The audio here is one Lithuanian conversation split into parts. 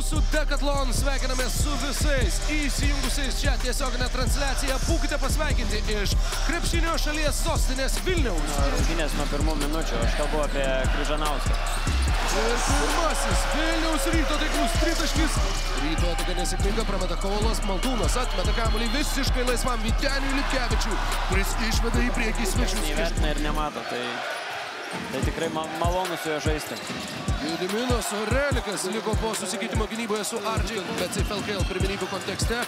jūsų Decathlon sveikiname su visais įsijungusiais čia tiesioginę transliaciją. Būkite pasveikinti iš krepšinio šalies sostinės Vilniaus. Rungtynės nuo pirmų minučių, aš kalbu apie Kryžanauską. Ir pirmasis Vilniaus ryto taiklus tritaškis. Ryto ataka nesėkminga, prameta Kaulas, Maldūnas atmeta kamuolį visiškai laisvam Viteniui Lipkevičiui, kuris išveda į priekį svečius. Neįvertina ir nemato, tai, tai tikrai ma malonu su juo žaisti. Gediminas Relikas liko po susikeitimo gynyboje su Ardžiai, bet CFLKL pirmenybių kontekste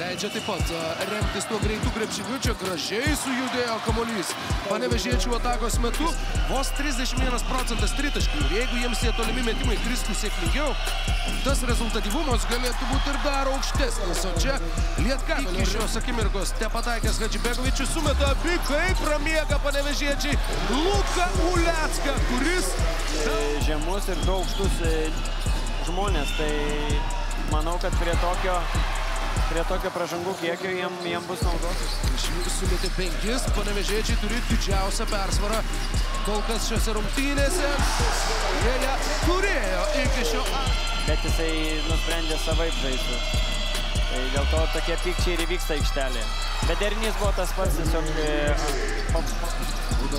leidžia taip pat a, remtis tuo greitų krepšiniu. Čia gražiai sujudėjo kamuolys. Panevežėčių atakos metu vos 31 procentas tritaškių. Ir jeigu jiems tie tolimi metimai kristų sėkmingiau, tas rezultatyvumas galėtų būti ir dar aukštesnis. O čia Lietkamelio iki šios akimirkos tepataikęs Hadžibegovičius sumeta abi, kaip pramiega panevežėčiai Luka Ulecka, kuris E, Žemus ir du aukštus e, žmonės, tai manau, kad prie tokio, prie tokio pražangų kiekio jiem, jiem bus naudos. Iš jų sumetė penkis, panevežėčiai turi didžiausią persvarą kol kas šiose rungtynėse. Jie ją turėjo iki šio. Bet jisai nusprendė savaip žaisti. Tai dėl to tokie pykčiai ir įvyksta aikštelėje. Bet derinys buvo tas pats, tiesiog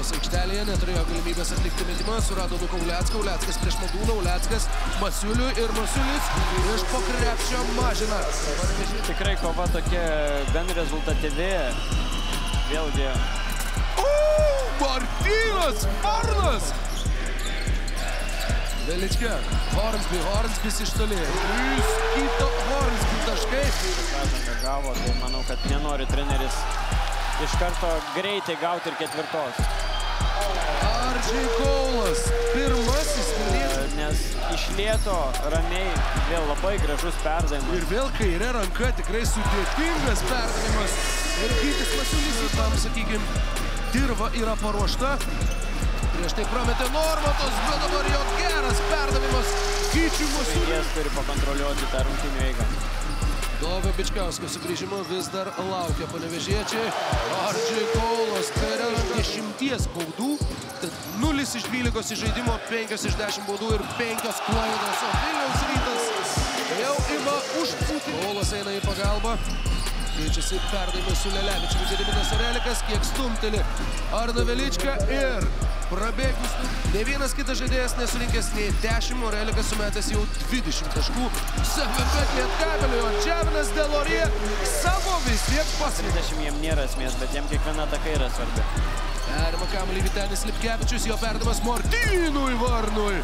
Būdos aikštelėje neturėjo galimybės atlikti metimą, surado Luką Ulecką, Uleckas prieš Maldūną, Uleckas Masiuliui ir Masiulis iš po krepšio mažina. Tikrai kova tokia gan rezultatyvi. Vėlgi, O, Martynas Varnas! Velička, Hornsby, Hornsbys iš toli. Trys kito Hornsby taškai. pražangą gavo, tai manau, kad nenori treneris iš karto greitai gauti ir ketvirtos. Ardžiai Kaulas, pirmasis liet- Nes iš lėto ramiai vėl labai gražus perdavimas. Ir vėl kairė ranka tikrai sudėtingas perdavimas. Ir Gytis Masiulis tam, sakykime, dirba yra paruošta. Prieš tai prametė Normatos, bet dabar jo geras perdavimas. Gyčių Masiuliui. Jis turi pakontroliuoti tą rungtynių eigą. Dovio Bičkausko sugrįžimo vis dar laukia panevežiečiai. Ardžiai dešimties baudų. Tad 0 iš 12 iš žaidimo, 5 iš 10 baudų ir 5 klaidos. O Vilniaus rytas jau ima užpūti. Kaulas eina į pagalbą. Keičiasi perdavimai su Lelevičiumi. Gediminas Orelikas kiek stumteli Arna Velička ir prabėgus. Ne vienas kitas žaidėjas nesurinkęs nei 10, Orelikas sumetęs jau 20 taškų. SFP Lietkabeliui, o Džiavinas Delorė savo vis tiek pasiekė. 30 jiem nėra esmės, bet jiem kiekviena taka yra svarbi. Perima kamuolį Vitenis Lipkevičius, jo perdavimas Martynui Varnui.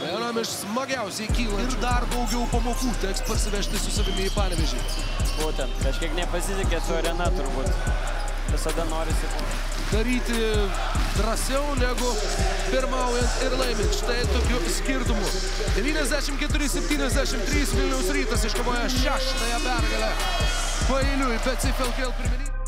Vienam iš smagiausiai kylančių. Ir dar daugiau pamokų teks parsivežti su savimi į Panevežį. Būtent, kažkiek nepasisekė su arena turbūt. Visada norisi. daryti drąsiau negu pirmaujant ir laimint. Štai tokiu skirtumu. 94-73 Vilniaus rytas iškovoja šeštąją pergalę. Pailiui, bet CFLKL pirmenybė.